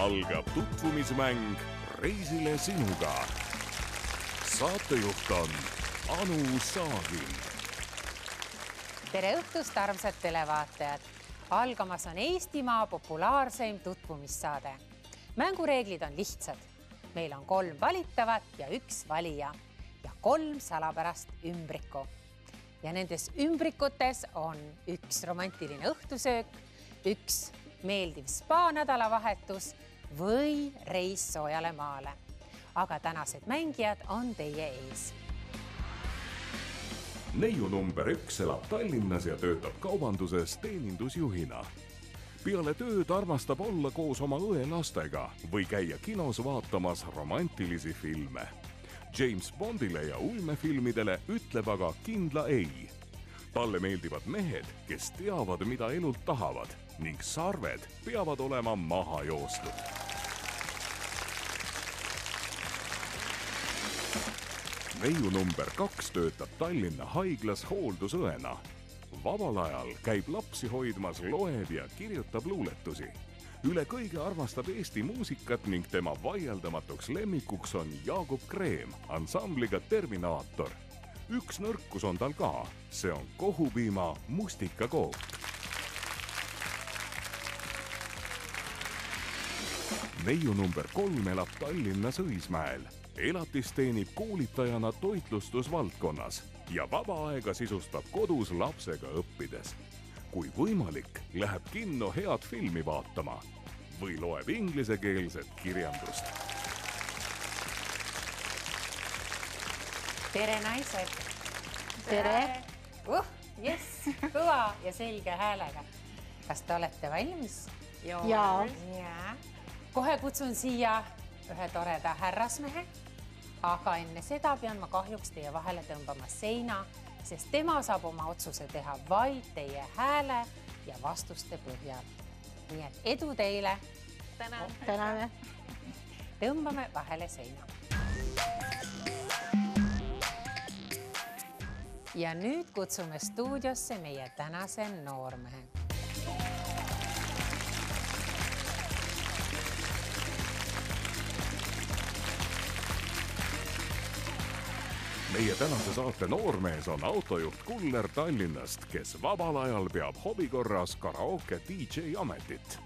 algab tutvumismäng Reisile sinuga. saatejuht on Anu Saagil. tere õhtust, armsad televaatajad! algamas on Eestimaa populaarseim tutvumissaade. mängureeglid on lihtsad. meil on kolm valitavat ja üks valija ja kolm salapärast ümbriku. ja nendes ümbrikutes on üks romantiline õhtusöök, üks meeldiv spa-nädalavahetus või reis soojale maale. aga tänased mängijad on teie ees neiu number üks elab Tallinnas ja töötab kaubanduses teenindusjuhina. peale tööd armastab olla koos oma õe lastega või käia kinos vaatamas romantilisi filme. James Bondile ja ulmefilmidele ütleb aga kindla ei. talle meeldivad mehed, kes teavad, mida elult tahavad ning sarved peavad olema maha joostud neiu number kaks töötab Tallinna haiglas hooldusõena. vabal ajal käib lapsi hoidmas, loeb ja kirjutab luuletusi. üle kõige armastab Eesti muusikat ning tema vaieldamatuks lemmikuks on Jaagup Kreem ansambliga Terminaator. üks nõrkus on tal ka, see on kohupiima mustikakook. neiu number kolm elab Tallinnas Õismäel elatis teenib koolitajana toitlustusvaldkonnas ja vaba aega sisustab kodus lapsega õppides. kui võimalik, läheb kinno head filmi vaatama või loeb inglisekeelset kirjandust. tere, naised! tere! uh, jess, kõva ja selge häälega. kas te olete valmis? jaa. jaa. kohe kutsun siia ühe toreda härrasmehe aga enne seda pean ma kahjuks teie vahele tõmbama seina, sest tema saab oma otsuse teha vaid teie hääle ja vastuste põhjal. nii et edu teile. tänan. täname. tõmbame vahele seina. ja nüüd kutsume stuudiosse meie tänase noormehe meie tänase saate noormees on autojuht Kuller Tallinnast, kes vabal ajal peab hobi korras karaoke DJ ametit.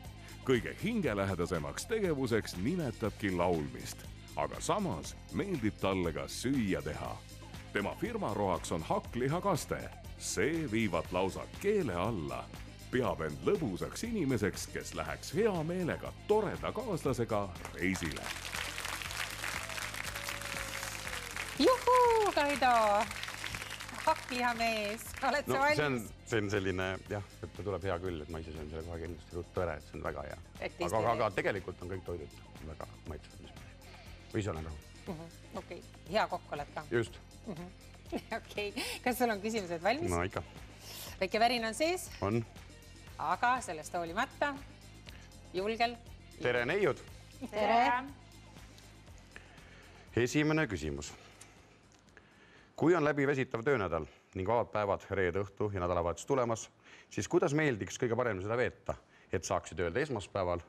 kõige hingelähedasemaks tegevuseks nimetabki laulmist, aga samas meeldib talle ka süüa teha. tema firma roaks on hakklihakaste, see viivad lausa keele alla peab end lõbusaks inimeseks, kes läheks hea meelega toreda kaaslasega reisile Kaido, hakklihamees, oled no, sa valmis? see on, see on selline jah, et ta tuleb hea küll, et ma ise söön selle kohe kindlasti ruttu ära, et see on väga hea. aga, aga, aga tegelikult on kõik toidud väga maitsvad, mis ma teen. või ise olen rahul. Mhm, okei, hea kokk oled ka? just. okei, kas sul on küsimused valmis? no ikka. väike värin on sees, on. aga sellest hoolimata julgel. tere, neiud. tere. esimene küsimus kui on läbi väsitav töönädal ning vabad päevad reede õhtu ja nädalavahetus tulemas, siis kuidas meeldiks kõige parem seda veeta, et saaksid öelda esmaspäeval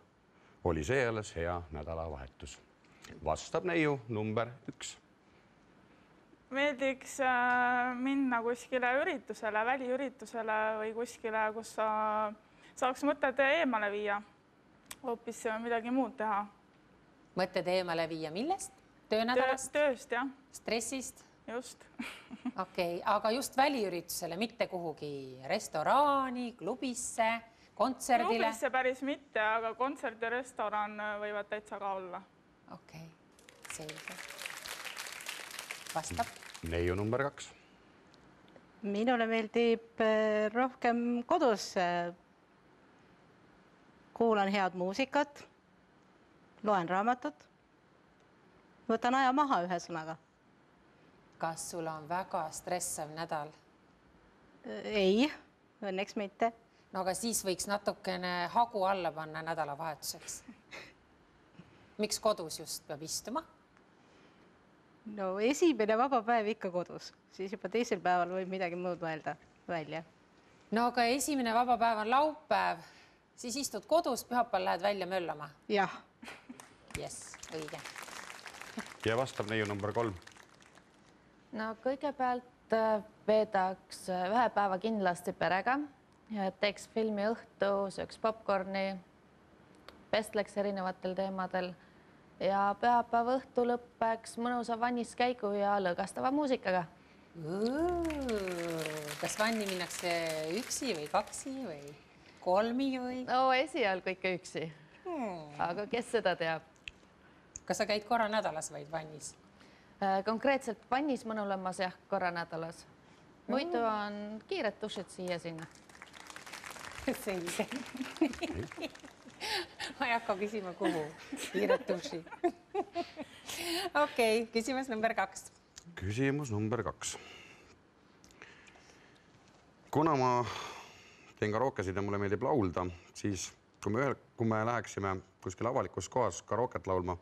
oli see alles hea nädalavahetus. vastab neiu number üks. meeldiks äh, minna kuskile üritusele, väliüritusele või kuskile, kus sa saaks mõtted eemale viia, hoopis midagi muud teha. mõtted eemale viia millest? töönädalast? tööst jah. stressist? Just okei okay,, aga just väliüritusele, mitte kuhugi restoraani, klubisse, kontserdile? klubisse päris mitte, aga kontsert ja restoran võivad täitsa ka olla. okei okay,, selge. vastab. neiu number kaks. minule meeldib äh, rohkem kodus. kuulan head muusikat, loen raamatut, võtan aja maha, ühesõnaga kas sul on väga stressav nädal? ei, õnneks mitte. no aga siis võiks natukene hagu alla panna nädalavahetuseks. miks kodus just peab istuma? no esimene vaba päev ikka kodus, siis juba teisel päeval võib midagi muud mõelda välja. no aga esimene vaba päev on laupäev, siis istud kodus, pühapäeval lähed välja möllama. jah jess, õige. ja vastab neiu number kolm no kõigepealt äh, veedaks äh, ühe päeva kindlasti perega, teeks filmiõhtu, sööks popkorni, vestleks erinevatel teemadel ja pühapäeva õhtu lõpeks mõnusa vanniskäigu ja lõõgastava muusikaga. kas vanni minnakse üksi või kaksi või kolmi või? no esialgu ikka üksi, aga kes seda teab. kas sa käid korra nädalas vaid vannis? Äh, konkreetselt vannis mõnulemas jah, korra nädalas. muidu on kiired dušid siia-sinna. selge. ma ei hakka küsima, kuhu. kiired duši. okei, küsimus number kaks. küsimus number kaks. kuna ma teen karookesid ja mulle meeldib laulda, siis kui me ühel, kui me läheksime kuskil avalikus kohas karooket laulma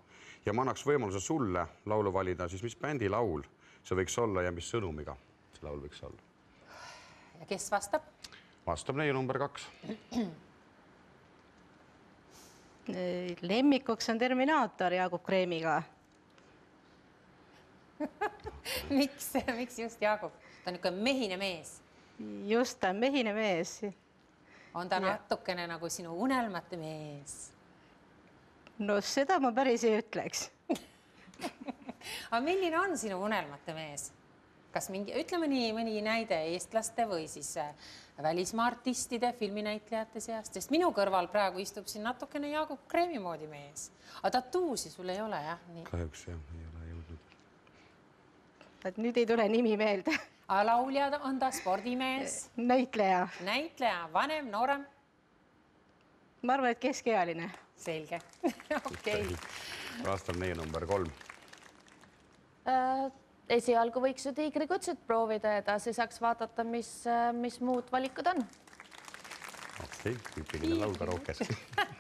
ja ma annaks võimaluse sulle laulu valida, siis mis bändi laul see võiks olla ja mis sõnumiga see laul võiks olla? ja kes vastab? vastab neiu number kaks. lemmikuks on Terminaator Jaagup Kreemiga. miks, miks just Jaagup? ta on niisugune mehine mees. just, ta on mehine mees. on ta Jah. natukene nagu sinu unelmate mees? No seda ma päris ei ütleks. aga milline on sinu unelmate mees? kas mingi, ütle mõni, mõni näide eestlaste või siis äh, välismaa artistide, filminäitlejate seast, sest minu kõrval praegu istub siin natukene Jaagup Kreemi moodi mees. aga tattuusi sul ei ole jah, nii. kahjuks jah, ei ole jõudnud. et nüüd ei tule nimi meelde. aga laulja on ta spordimees, näitleja, näitleja, vanem, noorem? ma arvan, et keskealine. Selge, okei. vastab neiu number kolm. Äh, esialgu võiks ju tiigrikutset proovida ja edasi saaks vaadata, mis, mis muud valikud on. okei okay,, tüüpiline laul karaokes.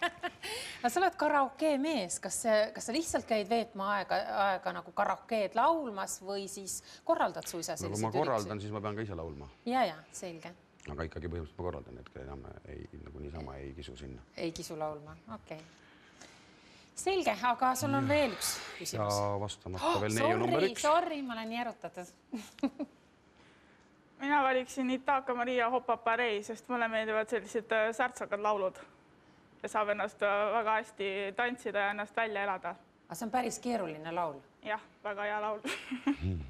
no sa oled karaokee mees, kas see, kas sa lihtsalt käid veetma aega, aega nagu karaokeed laulmas või siis korraldad suisa no kui selliseid ma korraldan, siis ma pean ka ise laulma, ja, ja selge, aga ikkagi põhimõtteliselt ma korraldan, et enam ei, nagu niisama ei kisu sinna. ei kisu laulma, okei okay.. selge, aga sul on veel üks ja küsimus. vastamata veel neiu number üks. sorry, ma olen nii erutatud. mina valiksin Itaka Maria Hopaparei, sest mulle meeldivad sellised äh, särtsakad laulud ja saab ennast äh, väga hästi tantsida ja ennast välja elada. aga see on päris keeruline laul. jah, väga hea laul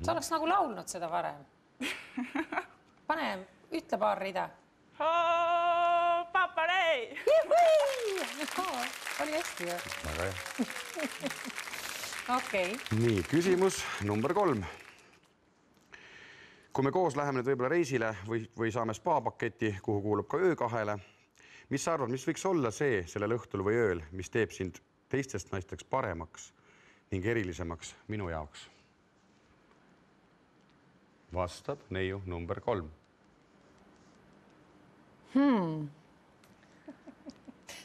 sa oleks nagu laulnud seda varem. pane, ütle paar rida. Hopaparei. oli hästi ju, väga hea. okei nii, küsimus number kolm. kui me koos läheme nüüd võib-olla reisile või, või saame spaapaketi, kuhu kuulub ka öökahele, mis sa arvad, mis võiks olla see sellel õhtul või ööl, mis teeb sind teistest naisteks paremaks ning erilisemaks minu jaoks? vastab neiu number kolm.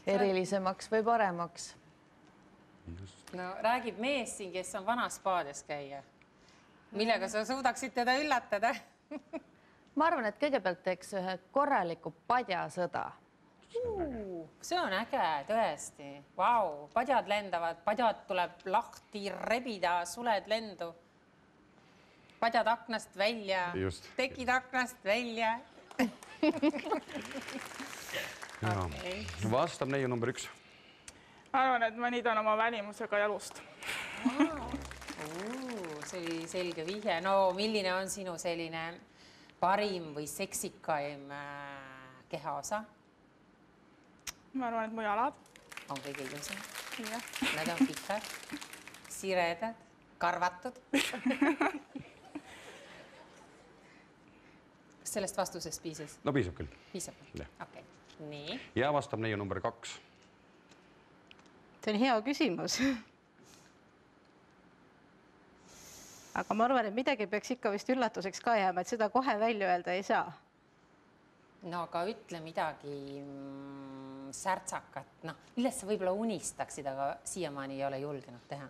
Erilisemaks või paremaks. no räägib mees siin, kes on vanas spaades käija. millega sa suudaksid teda üllatada? ma arvan, et kõigepealt teeks ühe korraliku padjasõda. see on äge, tõesti. Vau, padjad lendavad, padjad tuleb lahti rebida, suled lendu. padjad aknast välja tekid aknast välja. Okay. vastab neiu number üks. ma arvan, et ma niidan oma välimusega jalust. see oli selge vihje. no milline on sinu selline parim või seksikaim äh, kehaosa? ma arvan, et mu jalad. on kõige ilusam. Nad on pikad, siredad, karvatud. kas sellest vastusest piisas? no piisab küll piisab? Okei, nii. ja vastab neiu number kaks. see on hea küsimus. aga ma arvan, et midagi peaks ikka vist üllatuseks ka jääma, et seda kohe välja öelda ei saa. no aga ütle midagi mm, särtsakat, noh, millest sa võib-olla unistaksid, aga siiamaani ei ole julgenud teha.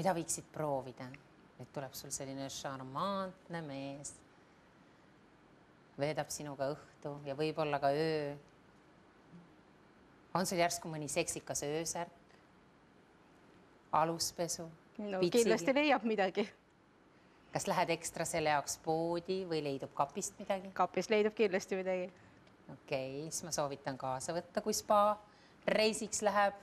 mida võiksid proovida? Nüüd tuleb sul selline šarmantne mees, veedab sinuga õhtu ja võib-olla ka öö. on sul järsku mõni seksikas öösärk? aluspesu? no kindlasti leiab midagi. kas lähed ekstra selle jaoks poodi või leidub kapist midagi? kapist leidub kindlasti midagi. okei okay,, siis ma soovitan kaasa võtta, kui spa reisiks läheb.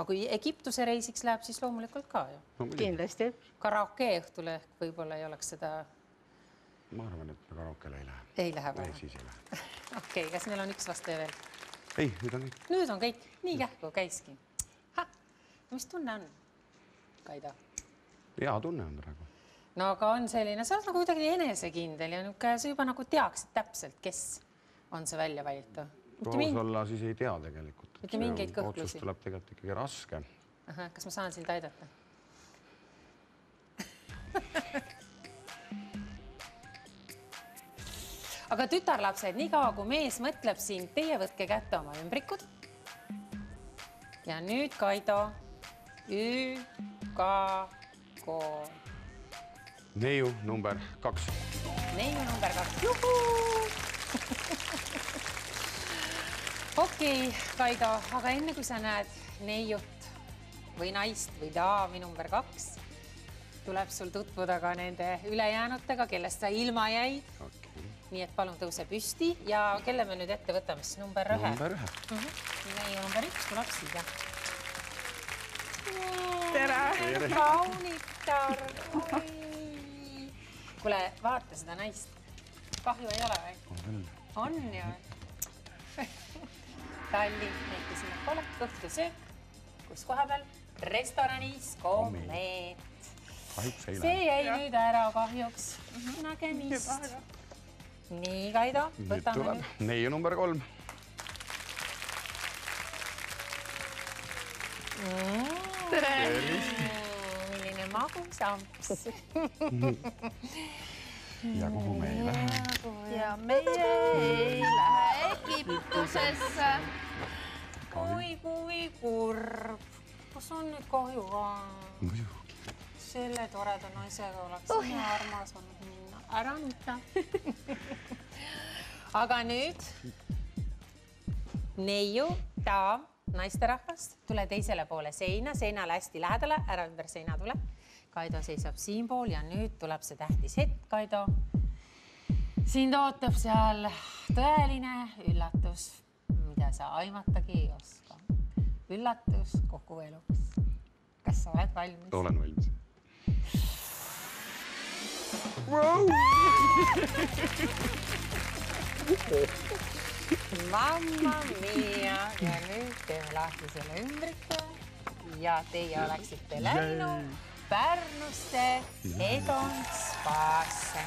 Aga kui Egiptuse reisiks läheb, siis loomulikult ka ju no, kindlasti. karaoke õhtule ehk võib-olla ei oleks seda, ma arvan, et me karaokele ei lähe. ei lähe ei, või? siis ei lähe. okei kas meil on üks vastaja veel? ei, nüüd on kõik. nüüd on kõik, nii kähku käiski. mis tunne on, Kaido? hea tunne on praegu. no aga on selline, sa oled nagu kuidagi enesekindel ja niisugune, sa juba nagu teaksid täpselt, kes on see välja valitu. Aus olla, siis ei tea tegelikult. Mitte mingeid kõhklusi? otsus tuleb tegelikult ikkagi raske. kas ma saan sind aidata? aga tütarlapsed, niikaua kui mees mõtleb siin, teie võtke kätte oma ümbrikud. ja nüüd Kaido, Ü, K, K, neiu number kaks. neiu number kaks, juhuu okei okay,, Kaido, aga enne kui sa näed neiut või naist või daami number kaks, tuleb sul tutvuda ka nende ülejäänutega, kellest sa ilma jäid. Okay. nii et palun tõuse püsti ja kelle me nüüd ette võtame siis number ühe? number ühe. neiu number üks tuleb siia. tere! kaunitar. kuule, vaata seda naist. kahju ei ole või? on ju Tallinn, kes sinnapoole, õhtusöök, kus koha peal? restoranis Komet. see jäi nüüd ära kahjuks. nägemist. nii, Kaido, võtame nüüd. neiu number kolm. Mm, milline magus amps. ja kuhu me ei lähe? ja meie ei lähe Egiptusesse. oi kui kurb. kas on nüüd kahju ka? muidugi. selle toreda naisega oleks oh, nii armas olnud minna. ära nuta aga nüüd neiu, daam, naisterahvas, tule teisele poole seina, seinale hästi lähedale, ära ümber seina tule. Kaido seisab siinpool ja nüüd tuleb see tähtis hetk, Kaido. sind ootab seal tõeline üllatus, mida sa aimatagi ei oska. üllatus kogu eluks. kas sa oled valmis? olen valmis. Mamma mia ja nüüd teeme lahti selle ümbriku ja teie oleksite läinud Pärnusse Egon spaasse.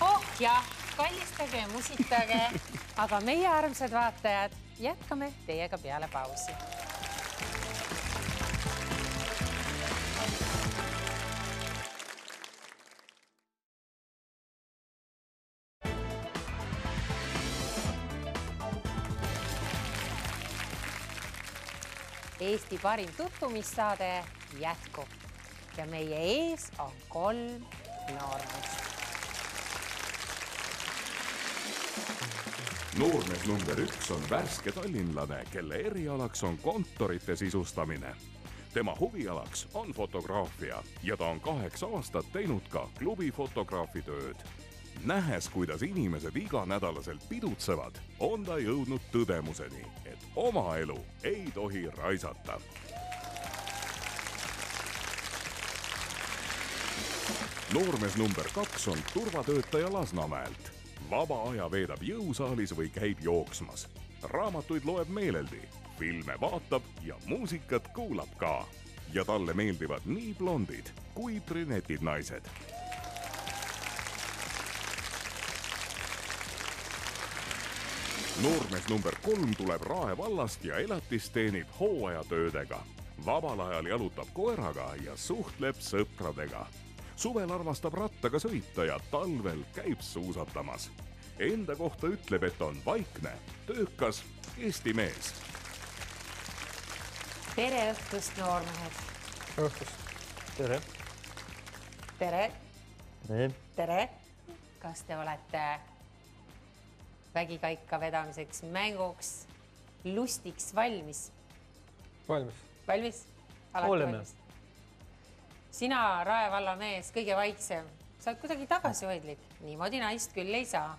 oh jah, kallistage ja musitage, aga meie armsad vaatajad, jätkame teiega peale pausi. Eesti parim tutvumissaade jätkub ja meie ees on kolm noormeest. noormees number üks on värske tallinlane, kelle erialaks on kontorite sisustamine. tema huvialaks on fotograafia ja ta on kaheksa aastat teinud ka klubifotograafi tööd. nähes, kuidas inimesed iganädalaselt pidutsevad, on ta jõudnud tõdemuseni, et oma elu ei tohi raisata noormees number kaks on turvatöötaja Lasnamäelt. vaba aja veedab jõusaalis või käib jooksmas. raamatuid loeb meeleldi, filme vaatab ja muusikat kuulab ka. ja talle meeldivad nii blondid kui brünetid naised. noormees number kolm tuleb Rae vallast ja elatist teenib hooajatöödega. vabal ajal jalutab koeraga ja suhtleb sõpradega suvel armastab rattaga sõita ja talvel käib suusatamas. Enda kohta ütleb, et on vaikne, töökas Eesti mees. tere õhtust, noormehed. õhtust. tere. tere, tere. tere. kas te olete vägikaika vedamiseks mänguks lustiks valmis? valmis. valmis? Oleme. Sina, Rae valla mees, kõige vaiksem, sa oled kuidagi tagasihoidlik, niimoodi naist küll ei saa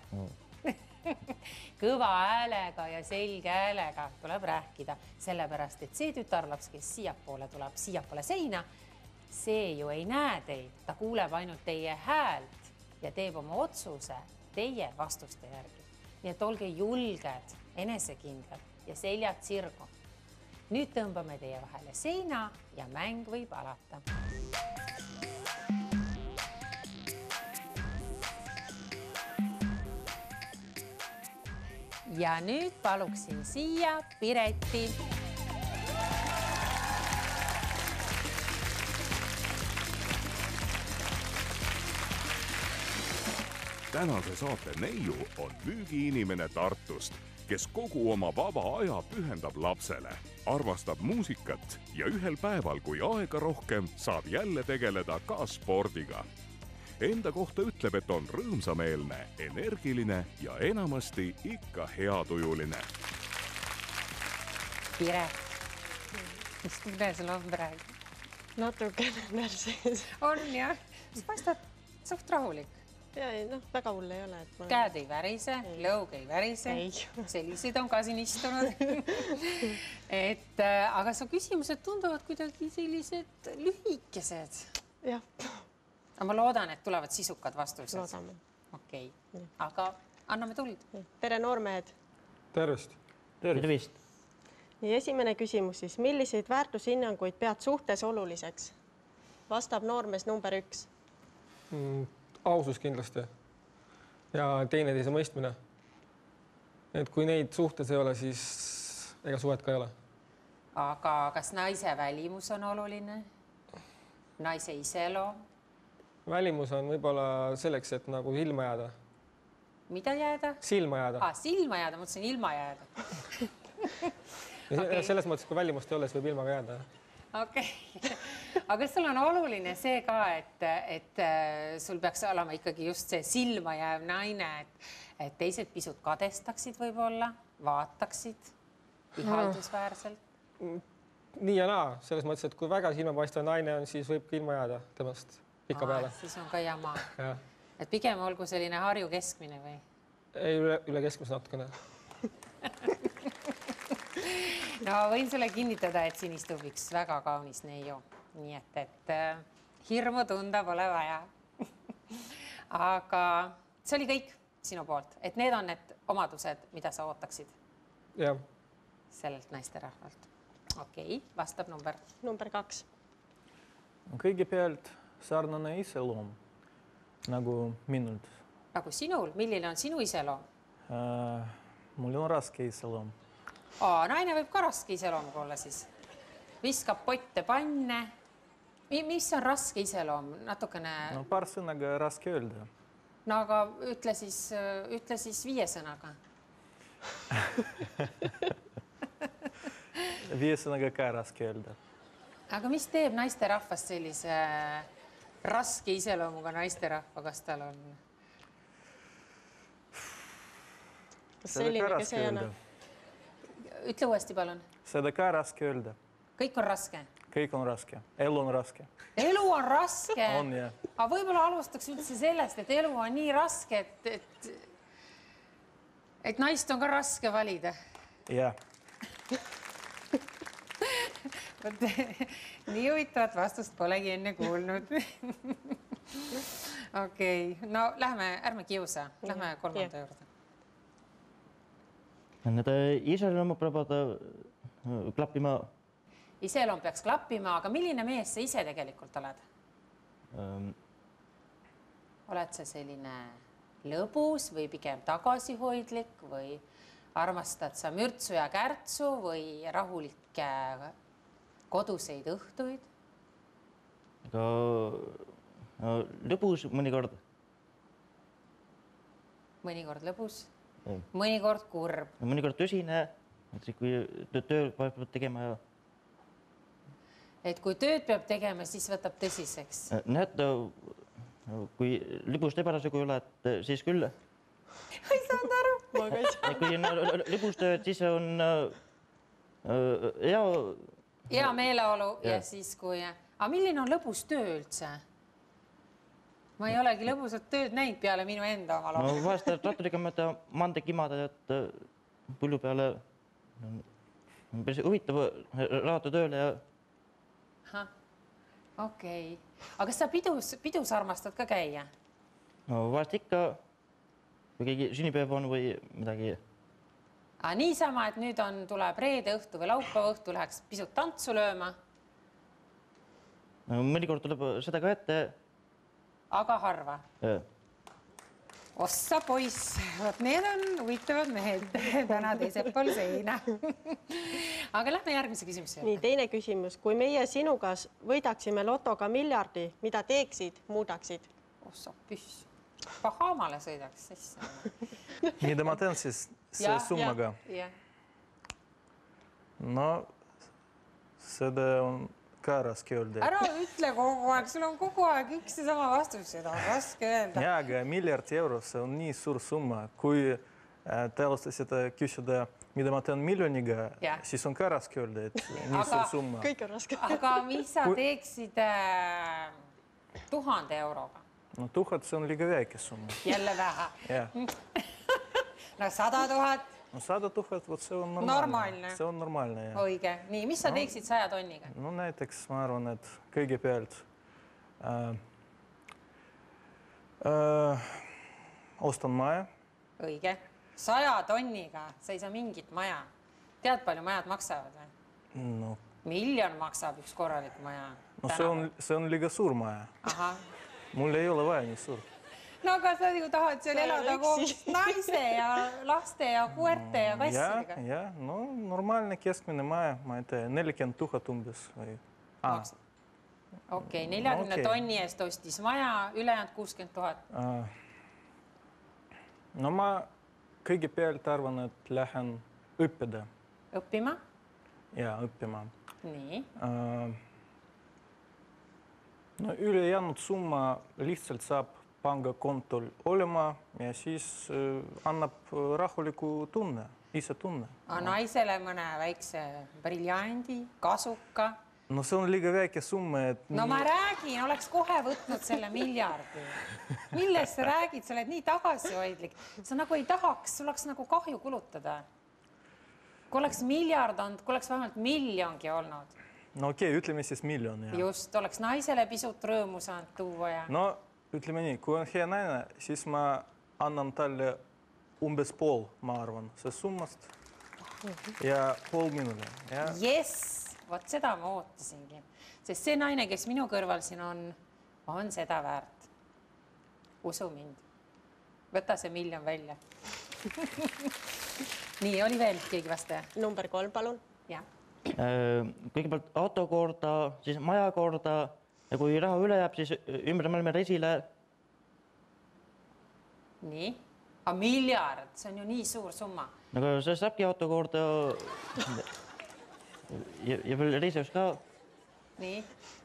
kõva häälega ja selge häälega tuleb rääkida, sellepärast et see tütarlaps, kes siiapoole tuleb, siiapoole seina, see ju ei näe teid, ta kuuleb ainult teie häält ja teeb oma otsuse teie vastuste järgi. nii et olge julged, enesekindlad ja seljad sirgu. nüüd tõmbame teie vahele seina ja mäng võib alata. Ja nüüd paluksin siia Pireti. tänase saate neiu on müügiinimene Tartust, kes kogu oma vaba aja pühendab lapsele, armastab muusikat ja ühel päeval, kui aega rohkem, saab jälle tegeleda ka spordiga. Enda kohta ütleb, et on rõõmsameelne, energiline ja enamasti ikka heatujuline. Piret, mis tunne sul on praegu? natukene närsis. on jah, sa paistad suht rahulik, ja ei noh, väga hull ei ole, et ma. käed ei värise, lõug ei värise Ei. selliseid on ka siin istunud et äh, aga su küsimused tunduvad kuidagi sellised lühikesed. jah, aga ma loodan, et tulevad sisukad vastused. loodame. okei okay., aga anname tuld. tere, noormehed. tervist. tervist. nii esimene küsimus siis, milliseid väärtushinnanguid pead suhtes oluliseks? vastab noormees number üks. Mm, ausus kindlasti ja teineteise mõistmine. et kui neid suhtes ei ole, siis ega suhet ka ei ole. aga kas naise välimus on oluline? naise iseloom, välimus on võib-olla selleks, et nagu ilma jääda, mida jääda silma jääda ah,? silma jääda, mõtlesin ilma jääda. okei. selles mõttes, kui välimust ei ole, siis võib ilma ka jääda. okei okay. aga kas sul on oluline see ka, et, et äh, sul peaks olema ikkagi just see silma jääv naine, et, et teised pisut kadestaksid võib-olla, vaataksid ihaldusväärselt? nii ja naa, selles mõttes, et kui väga silmapaistev naine on, siis võib ka ilma jääda temast pikapeale. siis on ka jama, jah, et pigem olgu selline Harju keskmine või? ei üle, üle keskmise natukene. no võin sulle kinnitada, et siin istub üks väga kaunis neiu, nii et, et äh, hirmu tunda pole vaja aga see oli kõik sinu poolt, et need on need omadused, mida sa ootaksid jah, sellelt naisterahvalt. okei okay,, vastab number. number kaks. kõigepealt sarnane iseloom nagu minul nagu sinul, milline on sinu iseloom? äh,. mul on raske iseloom naine võib ka raske iseloomuga olla siis. viskab potte panne. mis on raske iseloom, natukene no paar sõnaga raske öelda. no aga ütle siis, ütle siis viie sõnaga. viie sõnaga ka raske öelda. aga mis teeb naisterahvast sellise raske iseloomuga naisterahva, kas tal on? kas selline, kes ei anna? ütle uuesti, palun. seda ka raske öelda, kõik on raske. kõik on raske, elu on raske. elu on raske. on jah, aga võib-olla alustaks üldse sellest, et elu on nii raske, et, et, et naist on ka raske valida. jah. Vot nii huvitavat vastust polegi enne kuulnud. okei okay., no lähme, ärme kiusa, lähme kolmanda jah. juurde. Need iseloomud peavad äh, klappima iseloom peaks klappima, aga milline mees sa ise tegelikult oled? ähm, oled sa selline lõbus või pigem tagasihoidlik või armastad sa mürtsu ja kärtsu või rahulikke koduseid õhtuid? ka äh, lõbus mõnikord. mõnikord lõbus mõnikord kurb. mõnikord tõsine, kui tö- tööd peab tegema ja et kui tööd peab tegema, siis võtab tõsiseks. äh, näed, kui lõbust ja parasjagu ei ole, et siis küll. ei saanud aru. ma kui on lõbus töö, et siis on äh, ja hea meeleolu ja Jah. siis, kui, aga milline on lõbus töö üldse? ma ei olegi lõbusat tööd näinud peale minu enda oma no loo. vahest ratturiga mööda maanteed kimada, et äh, põllu peale no, päris huvitav raata tööle ja okei aga kas sa pidus, pidus armastad ka käia? no vahest ikka, kui keegi sünnipäev on või midagi aga niisama, et nüüd on, tuleb reede õhtu või laupäeva õhtu, läheks pisut tantsu lööma, no,, mõnikord tuleb seda ka ette aga harva. ossa poiss, vot need on huvitavad mehed täna teisel pool seina. aga lähme järgmise küsimuse nii, juurde. teine küsimus, kui meie sinuga võidaksime lotoga miljardi, mida teeksid, muudaksid? ossa püss, Bahamale sõidaks sisse. mida ma teen siis selle summaga? jah, no seda on ka raske öelda. ära ütle kogu aeg, sul on kogu aeg üks ja sama vastus, seda on raske öelda. jaa, aga miljard eurot, see on nii suur summa, kui äh, te alustasite küsida, mida ma teen miljoniga Jah., siis on ka raske öelda, et nii Aga suur summa. kõik on raske. aga mis sa Kui- teeksid äh, tuhande euroga? no tuhat, see on liiga väike summa. jälle vähe. jah, no sada tuhat, no sada tuhat, vot see on normaalne, Normaalne. see on normaalne õige. nii, mis sa teeksid saja tonniga? no näiteks ma arvan, et kõigepealt äh, äh, ostan maja, õige. saja tonniga sa ei saa mingit maja. tead, palju majad maksavad või? no, miljon maksab üks korralik maja. no see on, see on liiga suur maja, mul ei ole vaja nii suurt. no aga sa ju tahad seal elada koos naise ja laste ja koerte ja ja kassidega,. ja no normaalne keskmine maja, ma ei tea, nelikümmend tuhat umbes või ah,. okei, neljakümne okei. tonni eest ostis maja, ülejäänud kuuskümmend tuhat. No ma kõigepealt arvan, et lähen õppida õppima, ja õppima nii, uh,. no ülejäänud summa lihtsalt saab pangakontol olema ja siis uh, annab uh, rahuliku tunne, isetunne. naisele mõne väikse briljandi, kasuka no see on liiga väike summa, et no ma räägin, oleks kohe võtnud selle miljardi. millest sa räägid, sa oled nii tagasihoidlik, sa nagu ei tahaks, sul oleks nagu kahju kulutada. kui oleks miljard olnud, kui oleks vähemalt miljongi olnud, no okei okay,, ütleme siis miljon just oleks naisele pisut rõõmu saanud tuua ja no ütleme nii, kui on hea naine, siis ma annan talle umbes pool, ma arvan, sellest summast ja pool minule ja jess, vot seda ma ootasingi, sest see naine, kes minu kõrval siin on, on seda väärt. usu mind, võta see miljon välja. nii oli veel keegi vastaja? number kolm, palun. jah, Äh, kõigepealt auto korda, siis maja korda ja kui raha üle jääb, siis ümber mõelme reisile. nii, aga miljard, see on ju nii suur summa. aga see saabki auto korda. ja, ja veel reisiks ka. nii,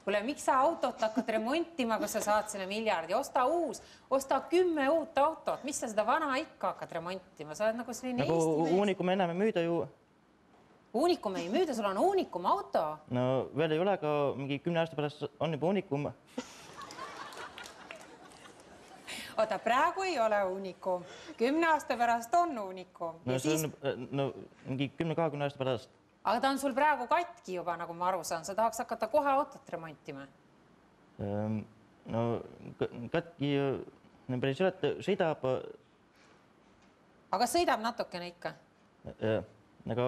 kuule, miks sa autot hakkad remontima, kui sa saad selle miljardi, osta uus, osta kümme uut autot, mis sa seda vana ikka hakkad remontima, sa oled nagu selline nagu Eesti mees. uunikum enam ei müüda ju. Uunikum ei müüda, sul on uunikum auto. no veel ei ole, aga mingi kümne aasta pärast on juba uunikum. oota, praegu ei ole uunikum, kümne aasta pärast on uunikum no ja see siis on, no mingi kümne-kahekümne aasta pärast. aga ta on sul praegu katki juba, nagu ma aru saan, sa tahaks hakata kohe autot remontima. Ehm, no katki päris ei ole, sõidab aga sõidab natukene ikka. äh, nagu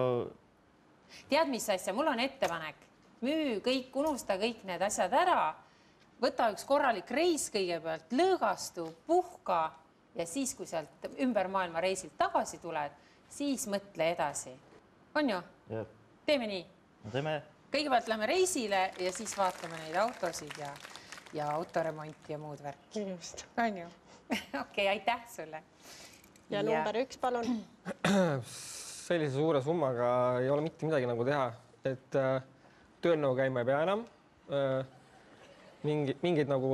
tead, mis asja, mul on ettepanek, müü kõik, unusta kõik need asjad ära, võta üks korralik reis kõigepealt, lõõgastu, puhka ja siis, kui sealt ümber maailma reisilt tagasi tuled, siis mõtle edasi. on ju? jah, teeme nii, no teeme kõigepealt lähme reisile ja siis vaatame neid autosid ja, ja autoremonti ja muud värki. just. on ju? okei, aitäh sulle. ja number üks, palun. sellise suure summaga ei ole mitte midagi nagu teha, et äh, tööl nagu käima ei pea enam äh,. mingi mingeid nagu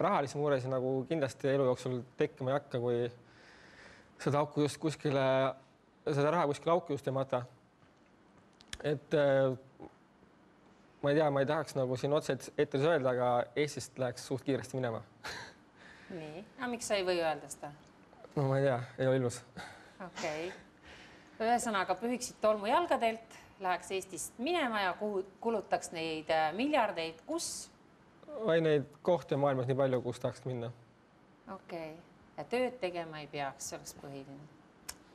rahalisi muresid nagu kindlasti elu jooksul tekkima ei hakka, kui seda auku just kuskile, seda raha kuskile auku just ei mata. et äh, ma ei tea, ma ei tahaks nagu siin otse eetris öelda, aga Eestist läheks suht kiiresti minema. nii, aga miks sa ei või öelda seda? no ma ei tea, ei ole ilus. okei okay., ühesõnaga pühiksid tolmu jalgadelt, läheks Eestist minema ja kuhu kulutaks neid äh, miljardeid, kus? vaid neid kohti on maailmas nii palju, kus tahaks minna. okei okay., ja tööd tegema ei peaks, see oleks põhiline.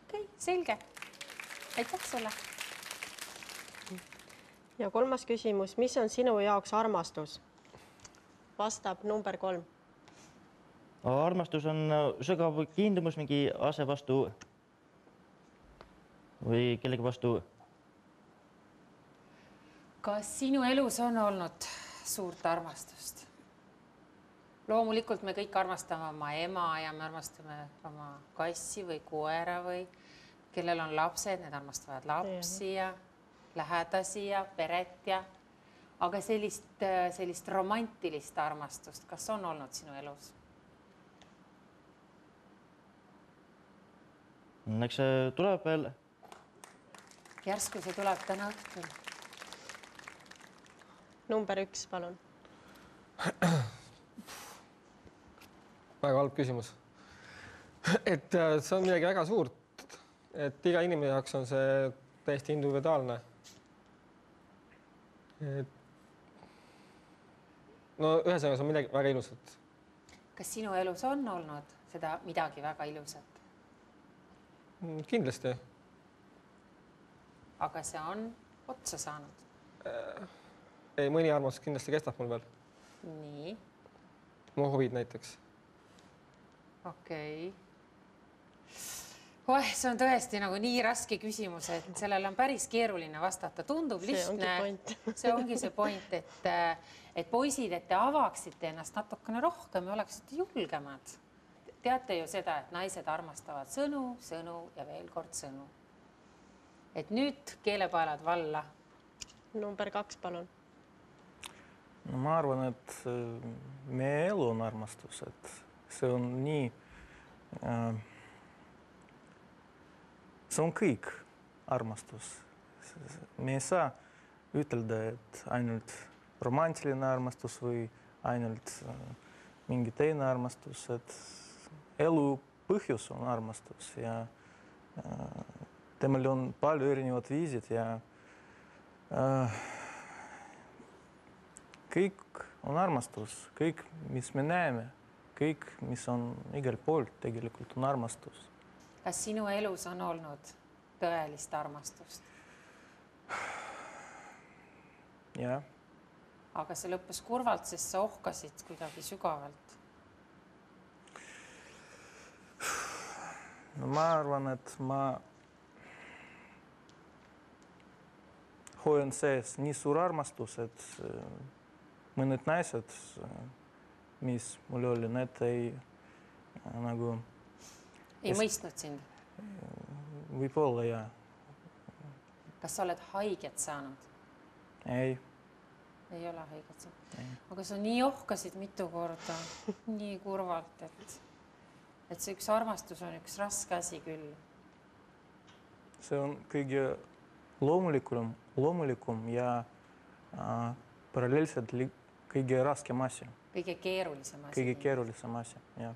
okei okay,, selge. aitäh sulle ja kolmas küsimus, mis on sinu jaoks armastus? vastab number kolm. armastus on sügav kiindumus mingi asja vastu või kellegi vastu. kas sinu elus on olnud suurt armastust? loomulikult me kõik armastame oma ema ja me armastame oma kassi või koera või kellel on lapsed, need armastavad lapsi ja, lähedasi ja peret ja aga sellist, sellist romantilist armastust, kas on olnud sinu elus? eks see tuleb veel. Järsku see tuleb täna õhtul. number üks, palun. väga halb küsimus. et äh, see on midagi väga suurt. et iga inimese jaoks on see täiesti individuaalne no ühesõnaga, see on midagi väga ilusat. kas sinu elus on olnud seda midagi väga ilusat? Mm, kindlasti. Aga see on otsa saanud äh,? ei, mõni armastus kindlasti kestab mul veel. nii. mu huvid näiteks. okei okay oeh, see on tõesti nagu nii raske küsimus, et sellele on päris keeruline vastata, tundub lihtne. see ongi see point, et, et poisid, et te avaksite ennast natukene rohkem ja oleksite julgemad. teate ju seda, et naised armastavad sõnu, sõnu ja veel kord sõnu. Et nüüd keelepaelad valla. number kaks, palun. no ma arvan, et äh, meie elu on armastus, et see on nii äh, see on kõik armastus. me ei saa ütelda, et ainult romantiline armastus või ainult äh, mingi teine armastus, et elu põhjus on armastus ja äh, temal on palju erinevad viisid ja äh, kõik on armastus, kõik, mis me näeme, kõik, mis on igal pool, tegelikult on armastus kas sinu elus on olnud tõelist armastust? jah. aga see lõppes kurvalt, sest sa ohkasid kuidagi sügavalt. no ma arvan, et ma hoian sees nii suur armastus, et mõned naised, mis mul oli, need ei nagu ei mõistnud sind? võib-olla ja. kas sa oled haiget saanud? ei. ei ole haiget saanud? aga sa nii ohkasid mitu korda, nii kurvalt, et, et see üks armastus on üks raske asi küll. see on kõige loomulikum, loomulikum ja äh, paralleelselt kõige raskem asi. kõige keerulisem asi. kõige keerulisem asi, jah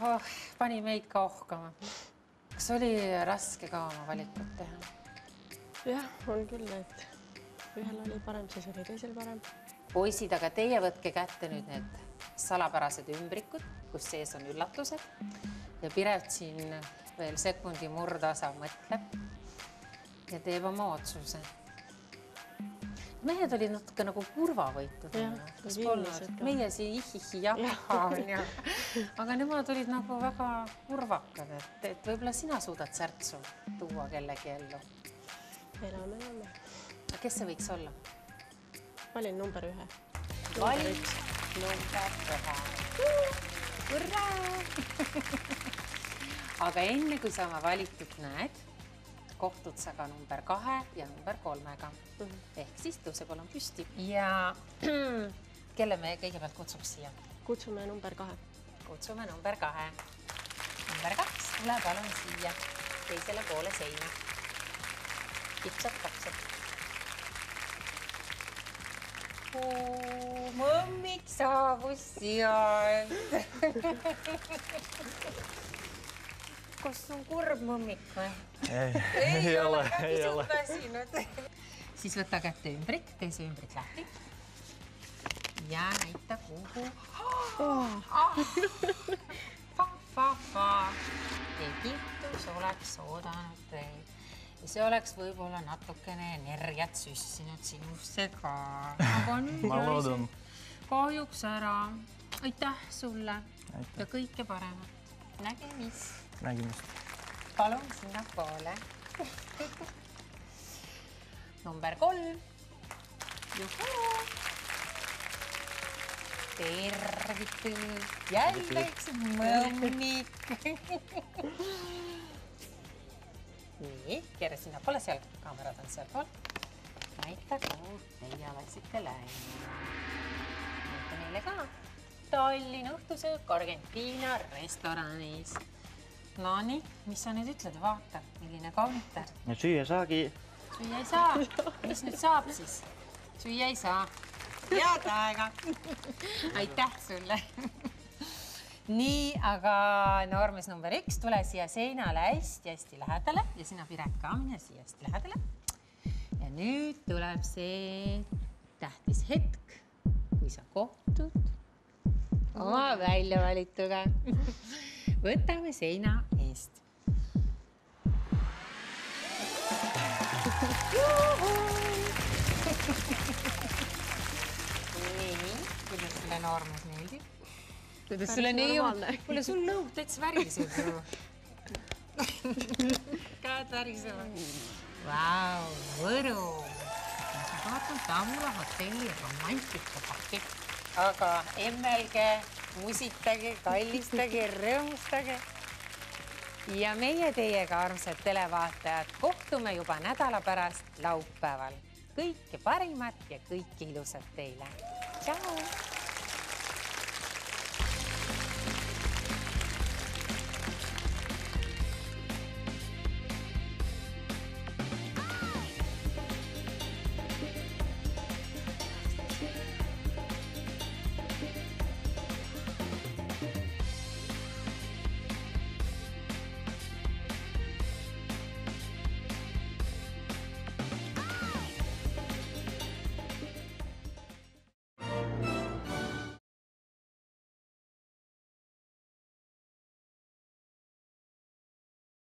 oh, pani meid ka ohkama. kas oli raske ka oma valikut teha? jah, on küll, et ühel oli parem, siis oli teisel parem. poisid, aga teie võtke kätte nüüd need salapärased ümbrikud, kus sees on üllatused ja Piret siin veel sekundi murdosa mõtleb ja teeb oma otsuse mehed olid natuke nagu kurvavõitud. kas polnud? meie siin ihihi jaha onju, aga nemad olid nagu väga kurvakad, et, et võib-olla sina suudad särtsu tuua kellegi ellu. elame, elame. kes see võiks olla? valin number ühe. vali number ühe. aga enne kui sa oma valikut näed kohtud sa ka number kahe ja number kolmega mm. -hmm. ehk siis tõuse palun püsti ja kelle me kõigepealt kutsuks siia? kutsume number kahe. kutsume number kahe. number kaks, tule palun siia. teisele poole seina. kitsad-kapsad. mõmmik saabus sealt. kas on kurb mõmmik või? ei, ei ole, ei ole. väsinud. siis võta kätte ümbrik, tee see ümbrik lahti. ja näita kuhu oh.. fa, fa, fa. Egiptus oleks oodanud teid ja see oleks võib-olla natukene energiat süstinud sinusse ka. aga nüüd loodan see. kahjuks ära. aitäh sulle Aitäh. ja kõike paremat. nägemist. nägemist. palun sinnapoole. number kolm. tervitus, jälle üks mõmmik. nii, keera sinnapoole, seal kaamerad on sealpool. näita, kuhu teie oleksite läinud. näita neile ka. Tallinna õhtusöök Argentiina restoranis. Nonii, mis sa nüüd ütled, vaata, milline kaunitar. süüa ei saagi. süüa ei saa. mis nüüd saab siis? süüa ei saa. head aega. aitäh sulle. nii, aga noormees number üks, tule siia seinale hästi-hästi lähedale ja sina, Piret ka mine siia hästi lähedale. ja nüüd tuleb see tähtis hetk, kui sa kohtud oma väljavalituga. võtame seina eest. nii, kuidas sulle noormees meeldib? Kuidas sulle nii, kuule sul lõug täitsa väriseb ju. käed värisevad. Vau, Võru. vaatan Tamula hotelli romantikapakett. aga emmelge, musitage, kallistage, rõõmustage. ja meie teiega, armsad televaatajad, kohtume juba nädala pärast laupäeval kõike parimat ja kõike ilusat teile. tšau.